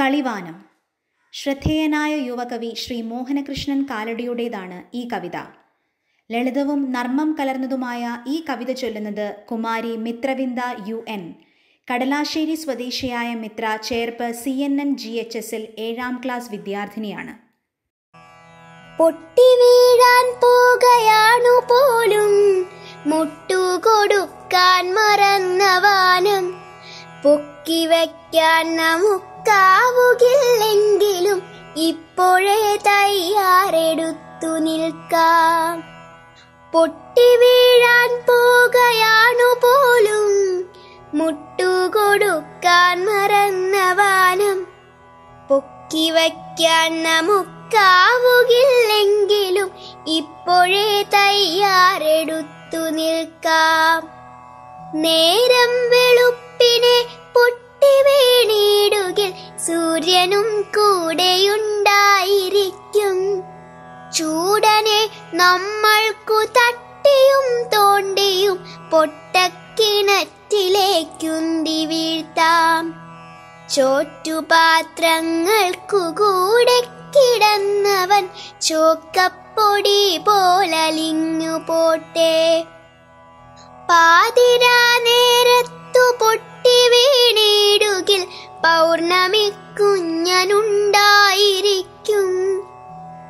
കളിവാനം. ശ്രദ്ധേയനായ യുവകവി ശ്രീ മോഹനകൃഷ്ണൻ കാലടിയുടേതാണ് ഈ കവിത. ലളിതവും നർമ്മം കലർന്നതുമായ ഈ കവിത ചൊല്ലുന്നത് കുമാരി മിത്രവിന്ദ യു എൻ. കടലാശ്ശേരി സ്വദേശിയായ Mithra Cherpu C N N G H എസിൽ ഏഴാം ക്ലാസ് വിദ്യാർത്ഥിനിയാണ്. പൊട്ടി വീഴാൻ പോകയാണു പോലും. മുട്ടുകൊടുക്കാൻ മറന്ന പൊക്കി വയ്ക്കാൻ നമുക്കാവുകില്ലെങ്കിലും ഇപ്പോഴേ തയ്യാറെടുത്തു നിൽക്കാം. പൊട്ടി വീഴാൻ പോകയാണു പോലും മുട്ടുകൊടുക്കാൻ മറന്ന വാനം. പൊക്കി വയ്ക്കാൻ നമുക്കാവുകില്ലെങ്കിലും ഇപ്പോഴേ തയ്യാറെടുത്തു നിൽക്കാം. നേരം വെളുപ്പിനെ സൂര്യനും കൂടെയുണ്ടായിരിക്കും. ചൂടനെ നമ്മൾക്കു തട്ടിയും തോണ്ടിയും പൊട്ടക്കിണറ്റിലേക്കുന്തി വീഴ്ത്താം. ചോറ്റുപാത്രങ്ങൾക്കു കൂടെ കിടന്നവൻ ചോക്കപ്പൊടി പോലലിഞ്ഞു പോട്ടെ. പാതിരാ നേരത്തു പൊട്ടി വീണിടുകിൽ പൗർണമി കുഞ്ഞനുണ്ടായിരിക്കും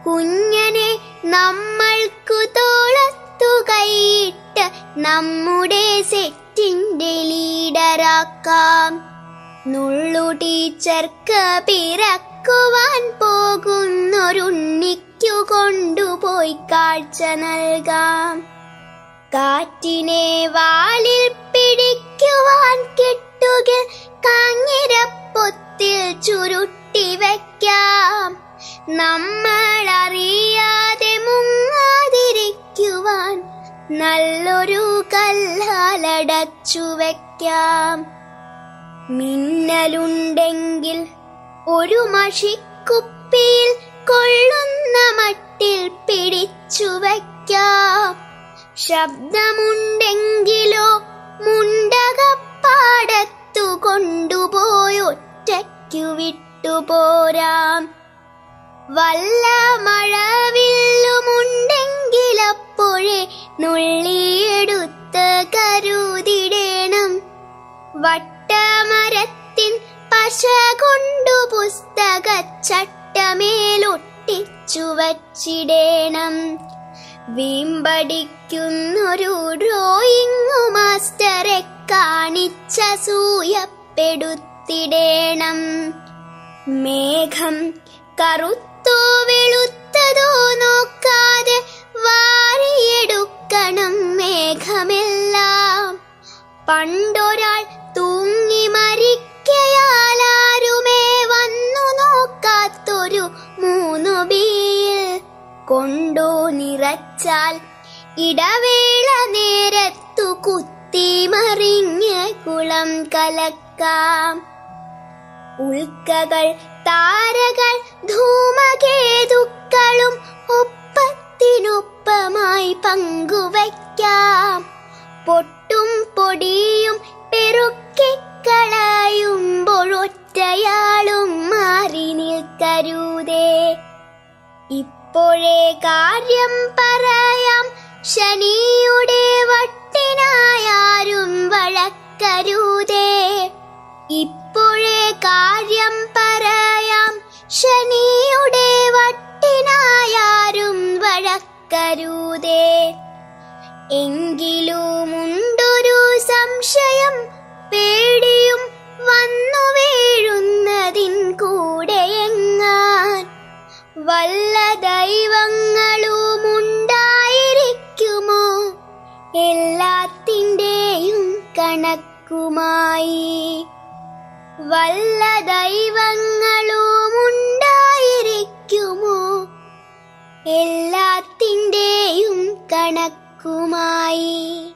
കുഞ്ഞനെ നമ്മൾക്കു തോളത്തു കൈയിട്ട് നമ്മുടെ സെറ്റിന്റെ ലീഡറാക്കാം. നുള്ളു ടീച്ചർക്ക് പിറക്കുവാൻ പോകുന്നൊരുണ്ണിക്കു കൊണ്ടുപോയി കാഴ്ച നൽകാം. കാറ്റിനെ വാലിൽ ചുരുട്ടി വയ്ക്കാം നമ്മൾ അറിയാതെ മുങ്ങാതിരിക്കുവാൻ നല്ലൊരു കല്ലാലടച്ചു വയ്ക്കാം മിന്നലുണ്ടെങ്കിൽ ഒരു മഷിക്കുപ്പിയിൽ കൊള്ളുന്ന മട്ടിൽ പിടിച്ചു വയ്ക്കാം ശബ്ദമുണ്ടെങ്കിലോ മുണ്ടകപ്പാടത്തു കൊണ്ടുപോയി ഒറ്റയ്ക്കു വിട്ടുപോരാം. വല്ല മഴവില്ലുമുണ്ടെങ്കിലപ്പോഴേ നുള്ളിയെടുത്ത് കരുതിടേണം. വട്ടമരത്തിൻ പശ കൊണ്ടു പുസ്തക ചട്ടമേലൊട്ടിച്ചുവച്ചിടേണം വീമ്പടിക്കുന്നൊരു ഡ്രോയിങ്ങു മാസ്റ്ററെ കാണിച്ച സൂയപ്പെടുത്തിടേണം മേഘം കറുത്തോ വെളുത്തതോ നോക്കാതെ വാരിയെടുക്കണം മേഘമെല്ലാം. പണ്ടൊരാൾ തൂങ്ങി മരിക്കയാലാരുമേ? വന്നു നോക്കാത്തൊരു മൂന്നു ബീൽ കൊണ്ടോ നിറച്ചാൽ ഇടവേള നേരത്തു കുത്തി മറിഞ്ഞ കുളം കലക്കാം. ഉൽക്കകൾ താരകൾ ധൂമകേതുക്കളും ഒപ്പത്തിനൊപ്പമായി പങ്കുവയ്ക്കാം. പൊട്ടും പൊടിയും പെറുക്കിക്കളയുമ്പോഴൊറ്റയാളും മാറി നിൽക്കരുതേ. ഇപ്പോഴേ കാര്യം പറയാം ശനിയുടെ കാര്യം പറയാം. ശനിയുടെ വട്ടിനായാരും വഴക്കരുതേ. എങ്കിലുമുണ്ടൊരു സംശയം പേടിയും വന്നു വീഴുന്നതിൻ കൂടെ എങ്ങാൻ. വല്ല ദൈവങ്ങളുമുണ്ടായിരിക്കുമോ? എല്ലാത്തിന്റെയും കണക്കുമായി. വല്ല ദൈവങ്ങളുമുണ്ടായിരിക്കുമോ? എല്ലാത്തിന്റെയും കണക്കുമായി.